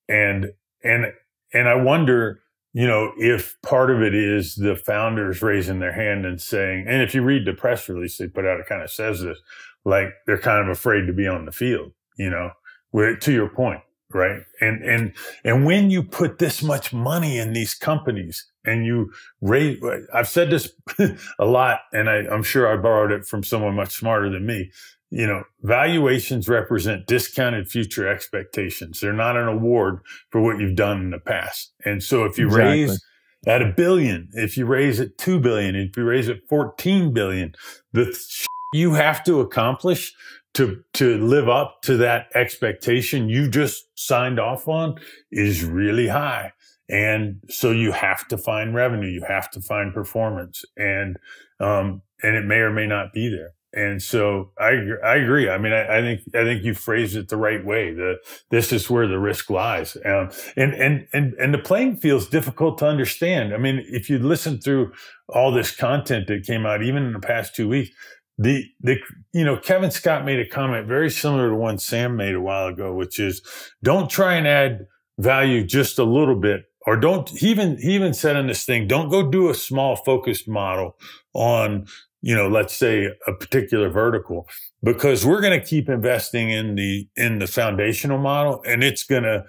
and, and, and I wonder, you know, if part of it is the founders raising their hand and saying, and if you read the press release they put out, it kind of says this, like they're kind of afraid to be on the field, you know, where to your point, right? And, and, and when you put this much money in these companies and you raise, I've said this a lot and I, I'm sure I borrowed it from someone much smarter than me. You know, valuations represent discounted future expectations. They're not an award for what you've done in the past. And so if you exactly. raise at a billion, if you raise at 2 billion, if you raise at 14 billion, the you have to accomplish to to live up to that expectation you just signed off on is really high and so you have to find revenue you have to find performance and um and it may or may not be there and so I I agree. I mean, I, I, think I think you phrased it the right way. The this is where the risk lies, um, and and and and the playing field is difficult to understand. I mean, if you listen through all this content that came out, even in the past two weeks, the, the, you know, Kevin Scott made a comment very similar to one Sam made a while ago, which is don't try and add value just a little bit or don't he even he even said in this thing don't go do a small focused model on you know let's say a particular vertical because we're going to keep investing in the in the foundational model and it's going to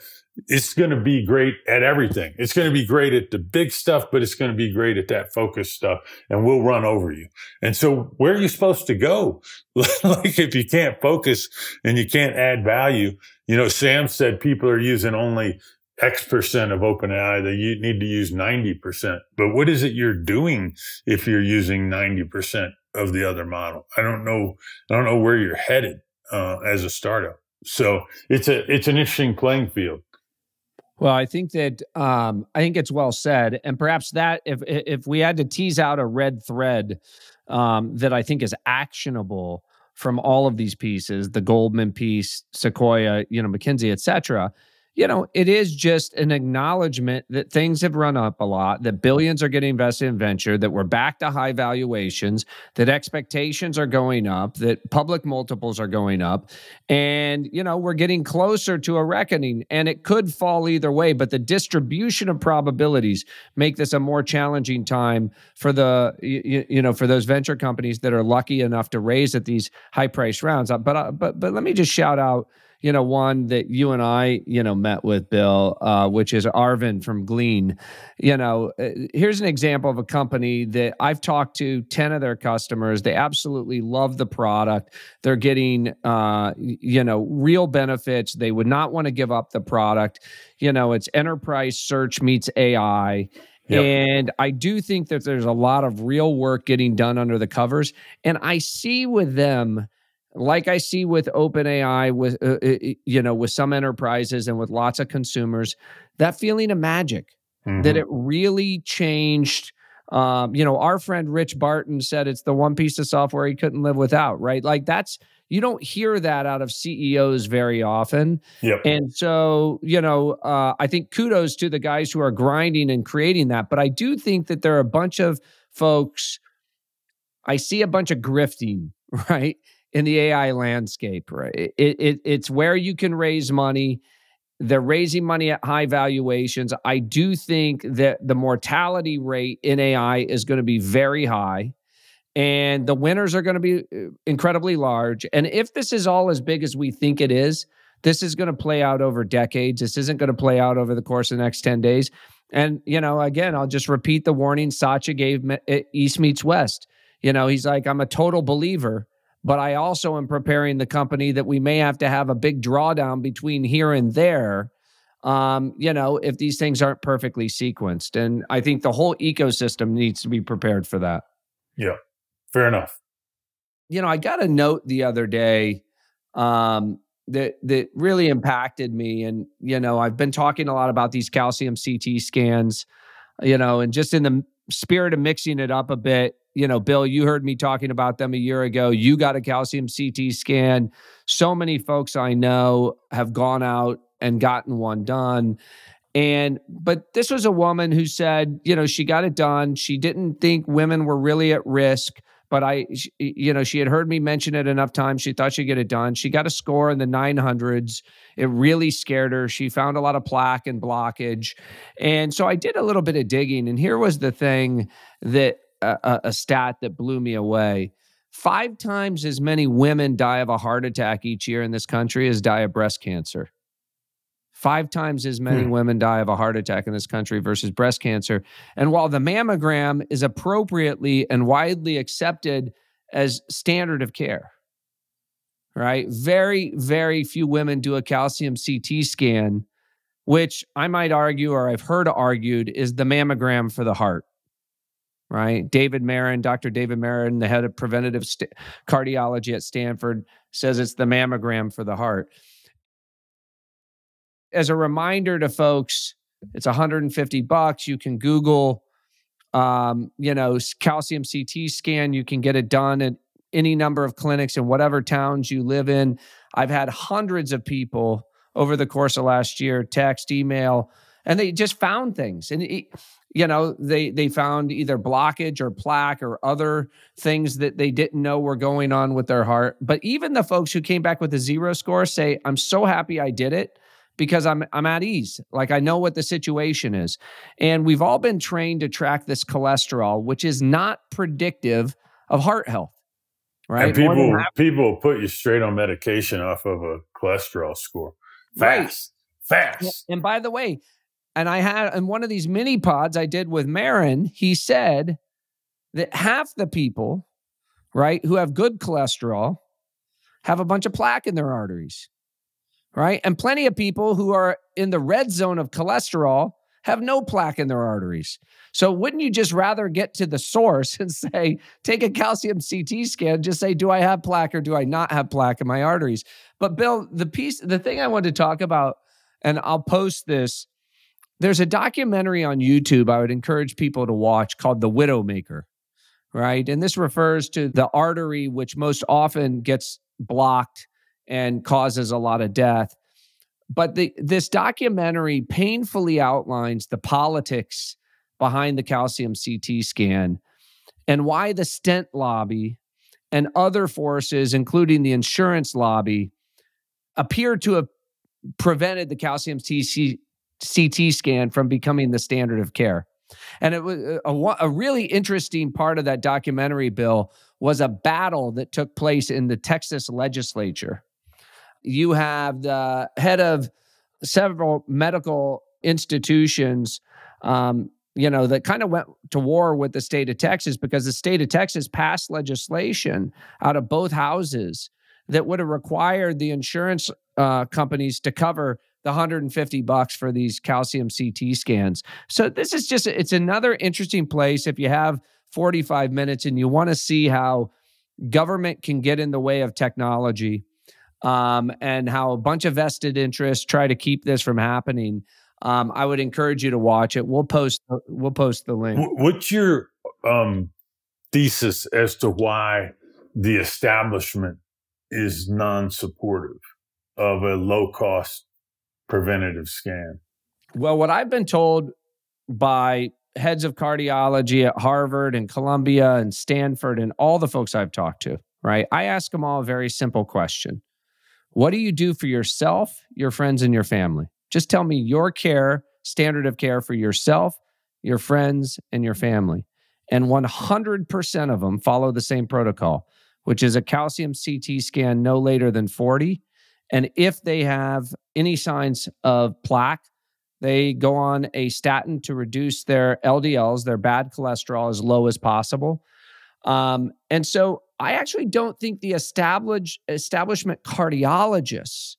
it's going to be great at everything. It's going to be great at the big stuff, but it's going to be great at that focus stuff and we'll run over you. And so where are you supposed to go? like if you can't focus and you can't add value, you know, Sam said people are using only X percent of OpenAI. you need to use 90%. But what is it you're doing if you're using 90% of the other model? I don't know. I don't know where you're headed, uh, as a startup. So it's a, it's an interesting playing field. Well, I think that um, I think it's well said, and perhaps that if if we had to tease out a red thread um, that I think is actionable from all of these pieces, the Goldman piece, Sequoia, you know, McKinsey, et cetera, you know, it is just an acknowledgement that things have run up a lot, that billions are getting invested in venture, that we're back to high valuations, that expectations are going up, that public multiples are going up. And, you know, we're getting closer to a reckoning and it could fall either way. But the distribution of probabilities make this a more challenging time for the, you, you know, for those venture companies that are lucky enough to raise at these high price rounds. But, uh, but, but let me just shout out you know, one that you and I, you know, met with Bill, uh, which is Arvin from Glean. You know, uh, here's an example of a company that I've talked to 10 of their customers. They absolutely love the product. They're getting, uh, you know, real benefits. They would not want to give up the product. You know, it's enterprise search meets AI. Yep. And I do think that there's a lot of real work getting done under the covers. And I see with them, like I see with OpenAI, with uh, uh, you know, with some enterprises and with lots of consumers, that feeling of magic mm-hmm. that it really changed. Um, you know, our friend Rich Barton said it's the one piece of software he couldn't live without. Right? Like that's you don't hear that out of CEOs very often. Yep. And so, you know, uh, I think kudos to the guys who are grinding and creating that. But I do think that there are a bunch of folks. I see a bunch of grifting, right? In the AI landscape, right? It, it, it's where you can raise money. They're raising money at high valuations. I do think that the mortality rate in AI is going to be very high and the winners are going to be uh, incredibly large. And if this is all as big as we think it is, this is going to play out over decades. This isn't going to play out over the course of the next 10 days. And, you know, again, I'll just repeat the warning Satya gave East Meets West. You know, he's like, I'm a total believer but I also am preparing the company that we may have to have a big drawdown between here and there. Um, you know, if these things aren't perfectly sequenced. And I think the whole ecosystem needs to be prepared for that. Yeah, fair enough. You know, I got a note the other day um, that that really impacted me. And, you know, I've been talking a lot about these calcium CT scans, you know, and just in the spirit of mixing it up a bit, you know, Bill, you heard me talking about them a year ago. You got a calcium CT scan. So many folks I know have gone out and gotten one done. And, but this was a woman who said, you know, she got it done. She didn't think women were really at risk, but I, you know, she had heard me mention it enough times. She thought she'd get it done. She got a score in the 900s. It really scared her. She found a lot of plaque and blockage. And so I did a little bit of digging. And here was the thing that a, a stat that blew me away. Five times as many women die of a heart attack each year in this country as die of breast cancer. Five times as many hmm. women die of a heart attack in this country versus breast cancer. And while the mammogram is appropriately and widely accepted as standard of care, right? Very, very few women do a calcium CT scan, which I might argue, or I've heard argued, is the mammogram for the heart right? David Maron, Dr. David Maron, the head of preventative st- cardiology at Stanford, says it's the mammogram for the heart. As a reminder to folks, it's 150 bucks. You can Google, um, you know, calcium CT scan. You can get it done at any number of clinics in whatever towns you live in. I've had hundreds of people over the course of last year text, email, and they just found things. And it, you know they they found either blockage or plaque or other things that they didn't know were going on with their heart but even the folks who came back with a zero score say i'm so happy i did it because I'm I'm at ease. Like I know what the situation is. And we've all been trained to track this cholesterol, which is not predictive of heart health. Right. And people people put you straight on medication off of a cholesterol score. Fast. Right. Fast. And by the way, and I had in one of these mini pods I did with Maron, he said that half the people, right, who have good cholesterol have a bunch of plaque in their arteries, right? And plenty of people who are in the red zone of cholesterol have no plaque in their arteries. So wouldn't you just rather get to the source and say, take a calcium CT scan, just say, do I have plaque or do I not have plaque in my arteries? But Bill, the piece, the thing I wanted to talk about, and I'll post this. There's a documentary on YouTube I would encourage people to watch called The Widowmaker, right? And this refers to the artery which most often gets blocked and causes a lot of death. But the, this documentary painfully outlines the politics behind the calcium CT scan and why the stent lobby and other forces, including the insurance lobby, appear to have prevented the calcium CT scan from becoming the standard of care. And it was a, a, really interesting part of that documentary, Bill, was a battle that took place in the Texas legislature. You have the head of several medical institutions, um, you know, that kind of went to war with the state of Texas because the state of Texas passed legislation out of both houses that would have required the insurance uh, companies to cover the 150 bucks for these calcium CT scans. So this is just it's another interesting place if you have 45 minutes and you want to see how government can get in the way of technology um, and how a bunch of vested interests try to keep this from happening, um, I would encourage you to watch it. We'll post we'll post the link. What's your um, thesis as to why the establishment is non-supportive of a low-cost preventative scan? Well, what I've been told by heads of cardiology at Harvard and Columbia and Stanford and all the folks I've talked to, right? I ask them all a very simple question What do you do for yourself, your friends, and your family? Just tell me your care, standard of care for yourself, your friends, and your family. And 100% of them follow the same protocol, which is a calcium CT scan no later than 40. And if they have any signs of plaque, they go on a statin to reduce their LDLs, their bad cholesterol, as low as possible. Um, and so I actually don't think the established establishment cardiologists,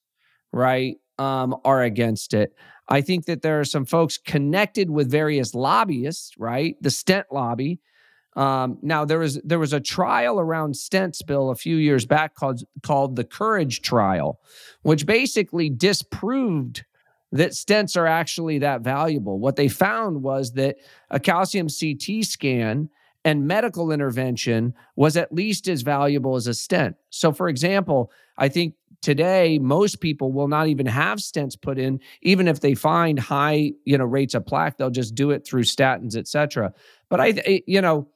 right, um, are against it. I think that there are some folks connected with various lobbyists, right? The stent lobby. Um, now there was there was a trial around stents bill a few years back called called the Courage trial, which basically disproved that stents are actually that valuable. What they found was that a calcium CT scan and medical intervention was at least as valuable as a stent. So, for example, I think today most people will not even have stents put in, even if they find high, you know, rates of plaque. They'll just do it through statins, et cetera. But I, you know,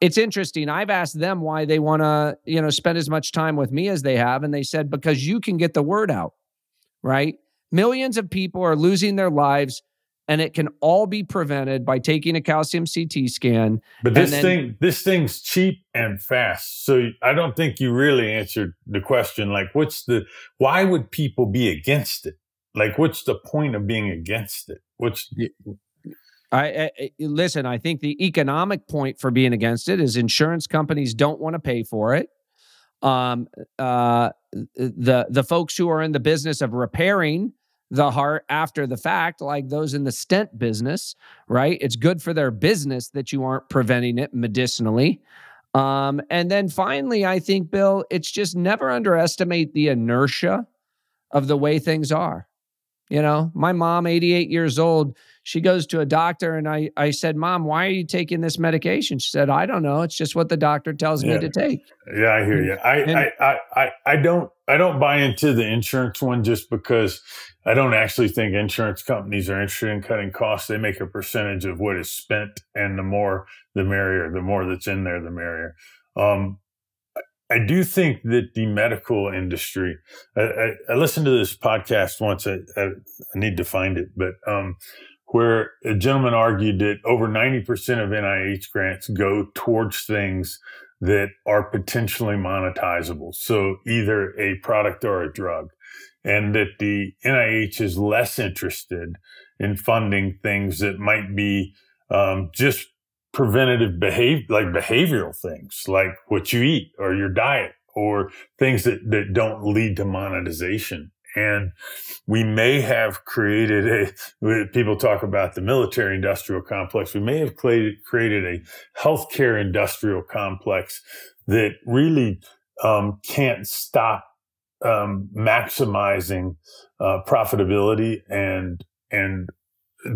it's interesting. I've asked them why they want to, you know, spend as much time with me as they have, and they said because you can get the word out, right? Millions of people are losing their lives and it can all be prevented by taking a calcium CT scan. But this then, thing, this thing's cheap and fast. So I don't think you really answered the question. Like, what's the, why would people be against it? Like, what's the point of being against it? What's, I, I, listen, I think the economic point for being against it is insurance companies don't want to pay for it. Um, uh, the the folks who are in the business of repairing the heart after the fact, like those in the stent business, right? It's good for their business that you aren't preventing it medicinally. Um, and then finally, I think, Bill, it's just never underestimate the inertia of the way things are. You know, my mom, 88 years old, she goes to a doctor and I, I said, Mom, why are you taking this medication? She said, I don't know. It's just what the doctor tells yeah. me to take. Yeah, I hear you. I, and, I, I, I don't I don't buy into the insurance one just because I don't actually think insurance companies are interested in cutting costs. They make a percentage of what is spent, and the more the merrier. The more that's in there, the merrier. Um, I do think that the medical industry, I, I, I listened to this podcast once. I, I, need to find it, but, um, where a gentleman argued that over 90% of NIH grants go towards things that are potentially monetizable. So either a product or a drug and that the NIH is less interested in funding things that might be, um, just preventative behavior, like behavioral things, like what you eat or your diet or things that, that don't lead to monetization. And we may have created a, people talk about the military industrial complex. We may have created, created a healthcare industrial complex that really um, can't stop um, maximizing uh, profitability and and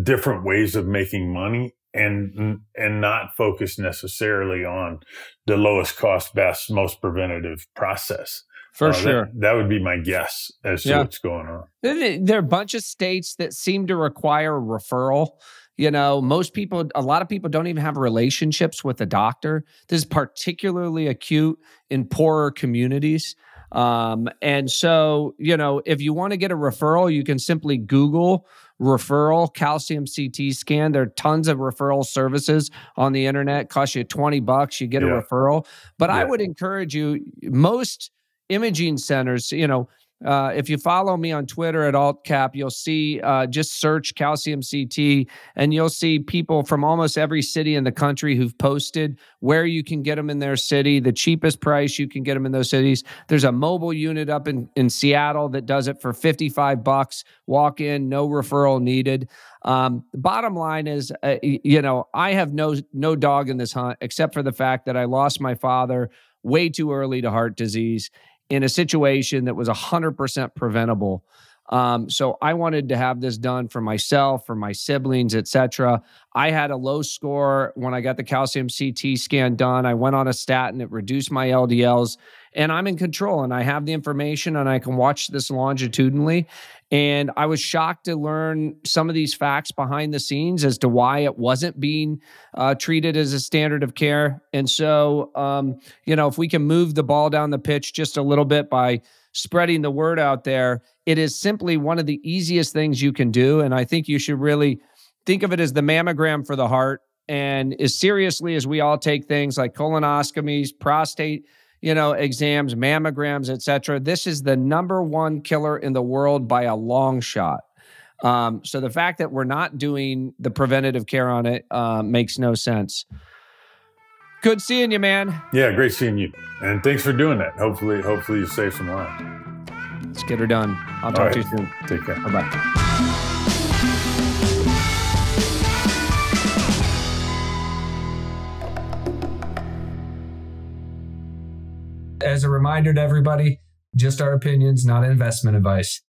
different ways of making money and and not focus necessarily on the lowest cost best most preventative process for uh, sure. That, that, would be my guess as to yeah. what's going on. There are a bunch of states that seem to require referral. You know, most people, a lot of people don't even have relationships with a doctor. This is particularly acute in poorer communities. Um, and so, you know, if you want to get a referral, you can simply Google referral calcium CT scan. There are tons of referral services on the internet. Cost you 20 bucks, you get yeah. a referral. But yeah. I would encourage you, most imaging centers, you know, uh, if you follow me on Twitter at AltCap, you'll see uh, just search calcium CT and you'll see people from almost every city in the country who've posted where you can get them in their city, the cheapest price you can get them in those cities. There's a mobile unit up in, in Seattle that does it for 55 bucks. Walk in, no referral needed. Um, the bottom line is, uh, you know, I have no no dog in this hunt except for the fact that I lost my father way too early to heart disease in a situation that was 100% preventable. Um, so I wanted to have this done for myself, for my siblings, etc. I had a low score when I got the calcium CT scan done. I went on a statin; it reduced my LDLs, and I'm in control. And I have the information, and I can watch this longitudinally. And I was shocked to learn some of these facts behind the scenes as to why it wasn't being uh, treated as a standard of care. And so, um, you know, if we can move the ball down the pitch just a little bit by spreading the word out there, it is simply one of the easiest things you can do. And I think you should really think of it as the mammogram for the heart. And as seriously as we all take things like colonoscopies, prostate you know, exams, mammograms, etc. This is the number one killer in the world by a long shot. Um, so the fact that we're not doing the preventative care on it uh, makes no sense. Good seeing you, man. Yeah, great seeing you, and thanks for doing that. Hopefully, hopefully you save some lives. Let's get her done. I'll talk right. to you soon. Take care. Bye bye. As a reminder to everybody, just our opinions, not investment advice.